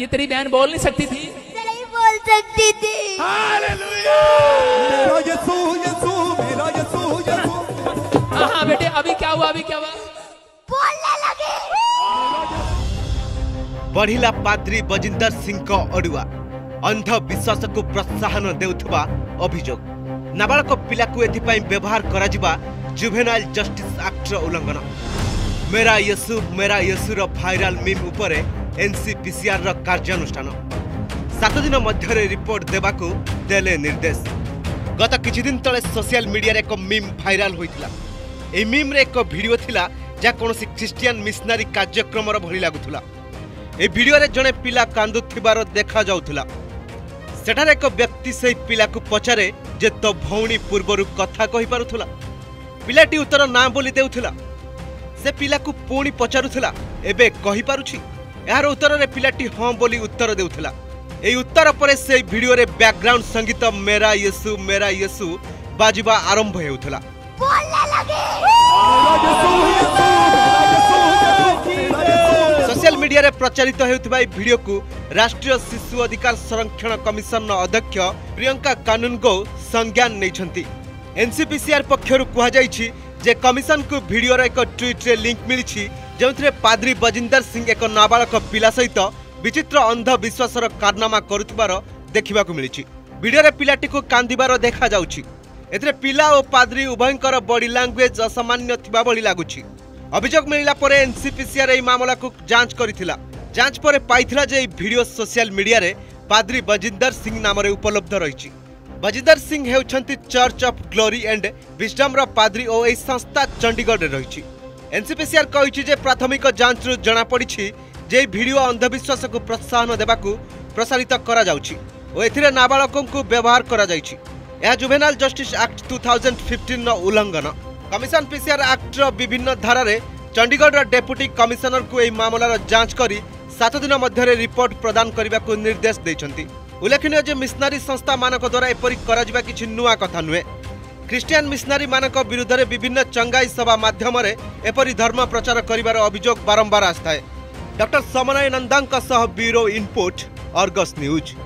ये तेरी बहन बोल नहीं सकती थी नहीं बोल सकती थी मेरा यसू यसू मेरा यसू यसू हाँ बेटे अभी क्या हुआ अभी क्या हुआ बोलने लगे बढ़िला पाद्री बजिंदर सिंह अड़ुआ अंधविश्वास को प्रोत्साहन देउथबा अभियोग नाबालक पिला को व्यवहार करा जिबा ଜୁଭେନାଇଲ जस्टिस ଆକ୍ଟର उल्लंघन मेरा यसु मेरा यसुर भाइराल मीम उपरे ଏନ୍ସିପିସିଆର୍ର କାର୍ଯ୍ୟାନୁଷ୍ଠାନ ସାତ ଦିନ ମଧ୍ୟରେ ରିପୋର୍ଟ ଦେବାକୁ ଦେଲେ ନିର୍ଦ୍ଦେଶ ଗତ କିଛିଦିନ ତଳେ ସୋସିଆଲ ମିଡିଆରେ ଏକ ମିମ୍ ଭାଇରାଲ ହୋଇଥିଲା ଏହି ମିମ୍ରେ ଏକ ଭିଡ଼ିଓ ଥିଲା ଯାହା କୌଣସି ଖ୍ରୀଷ୍ଟିଆନ ମିଶନାରୀ କାର୍ଯ୍ୟକ୍ରମର ଭଳି ଲାଗୁଥିଲା ଏହି ଭିଡ଼ିଓରେ ଜଣେ ପିଲା କାନ୍ଦୁଥିବାର ଦେଖାଯାଉଥିଲା ସେଠାରେ ଏକ ବ୍ୟକ୍ତି ସେହି ପିଲାକୁ ପଚାରେ ଯେ ତୋ ଭଉଣୀ ପୂର୍ବରୁ କଥା କହିପାରୁଥିଲା ପିଲାଟି ଉତ୍ତର ନା ବୋଲି ଦେଉଥିଲା ସେ ପିଲାକୁ ପୁଣି ପଚାରୁଥିଲା ଏବେ କହିପାରୁଛି ଏହାର ଉତ୍ତରରେ ପିଲାଟି ହଁ ବୋଲି ଉତ୍ତର ଦେଉଥିଲା ଏହି ଉତ୍ତର ପରେ ସେହି ଭିଡିଓରେ ବ୍ୟାକଗ୍ରାଉଣ୍ଡ ସଙ୍ଗୀତ ମେରା ୟେସୁ ମେରା ୟେସୁ ବାଜିବା ଆରମ୍ଭ ହେଉଥିଲା ସୋସିଆଲ ମିଡିଆରେ ପ୍ରଚାରିତ ହେଉଥିବା ଏହି ଭିଡିଓକୁ ରାଷ୍ଟ୍ରୀୟ ଶିଶୁ ଅଧିକାର ସଂରକ୍ଷଣ କମିଶନର ଅଧ୍ୟକ୍ଷ ପ୍ରିୟଙ୍କା କାନୁନଗୋ ସଂଜ୍ଞାନ ନେଇଛନ୍ତି ଏନ୍ସିପିସିଆର ପକ୍ଷରୁ କୁହାଯାଇଛି ଯେ କମିଶନକୁ ଭିଡିଓର ଏକ ଟ୍ୱିଟ୍ରେ ଲିଙ୍କ ମିଳିଛି ଯେଉଁଥିରେ ପାଦ୍ରୀ ବଜିନ୍ଦର ସିଂ ଏକ ନାବାଳକ ପିଲା ସହିତ ବିଚିତ୍ର ଅନ୍ଧବିଶ୍ୱାସର କାରନାମା କରୁଥିବାର ଦେଖିବାକୁ ମିଳିଛି ଭିଡ଼ିଓରେ ପିଲାଟିକୁ କାନ୍ଦିବାର ଦେଖାଯାଉଛି ଏଥିରେ ପିଲା ଓ ପାଦ୍ରୀ ଉଭୟଙ୍କର ବଡି ଲାଙ୍ଗୁଏଜ୍ ଅସାମାନ୍ୟ ଥିବା ଭଳି ଲାଗୁଛି ଅଭିଯୋଗ ମିଳିଲା ପରେ ଏନ୍ସିପିସିଆର୍ ଏହି ମାମଲାକୁ ଯାଞ୍ଚ କରିଥିଲା ଯାଞ୍ଚ ପରେ ପାଇଥିଲା ଯେ ଏହି ଭିଡ଼ିଓ ସୋସିଆଲ ମିଡିଆରେ ପାଦ୍ରୀ ବଜିନ୍ଦର ସିଂ ନାମରେ ଉପଲବ୍ଧ ରହିଛି ବଜିନ୍ଦର ସିଂ ହେଉଛନ୍ତି ଚର୍ଚ୍ଚ ଅଫ୍ ଗ୍ଲୋରି ଆଣ୍ଡ ବିଜଡମ୍ର ପାଦ୍ରୀ ଓ ଏହି ସଂସ୍ଥା ଚଣ୍ଡିଗଡ଼ରେ ରହିଛି ଏନ୍ସିପିସିଆର୍ କହିଛି ଯେ ପ୍ରାଥମିକ ଯାଞ୍ଚରୁ ଜଣାପଡ଼ିଛି ଯେ ଭିଡ଼ିଓ ଅନ୍ଧବିଶ୍ୱାସକୁ ପ୍ରୋତ୍ସାହନ ଦେବାକୁ ପ୍ରସାରିତ କରାଯାଉଛି ଓ ଏଥିରେ ନାବାଳକଙ୍କୁ ବ୍ୟବହାର କରାଯାଇଛି ଏହା juvenile justice act two thousand ଫିଫ୍ଟିନ୍ର ଉଲ୍ଲଙ୍ଘନ କମିଶନ ପିସିଆର୍ ଆକ୍ଟର ବିଭିନ୍ନ ଧାରାରେ ଚଣ୍ଡିଗଡ଼ର ଡେପୁଟି କମିଶନରଙ୍କୁ ଏହି ମାମଲାର ଯାଞ୍ଚ କରି ସାତ ଦିନ ମଧ୍ୟରେ ରିପୋର୍ଟ ପ୍ରଦାନ କରିବାକୁ ନିର୍ଦ୍ଦେଶ ଦେଇଛନ୍ତି ଉଲ୍ଲେଖନୀୟ ଯେ ମିଶନାରୀ ସଂସ୍ଥାମାନଙ୍କ ଦ୍ୱାରା ଏପରି କରାଯିବା କିଛି ନୂଆ କଥା ନୁହେଁ ଖ୍ରୀଷ୍ଟିଆନ ମିଶନାରୀମାନଙ୍କ ବିରୁଦ୍ଧରେ ବିଭିନ୍ନ ଚଙ୍ଗାଇ ସଭା ମାଧ୍ୟମରେ ଏପରି ଧର୍ମ ପ୍ରଚାର କରିବାର ଅଭିଯୋଗ ବାରମ୍ବାର ଆସିଥାଏ ଡକ୍ଟର ସମନାୟ ନନ୍ଦାଙ୍କ ସହ ବ୍ୟୁରୋ ଇନପୁଟ ଅର୍ଗସ୍ ନ୍ୟୁଜ୍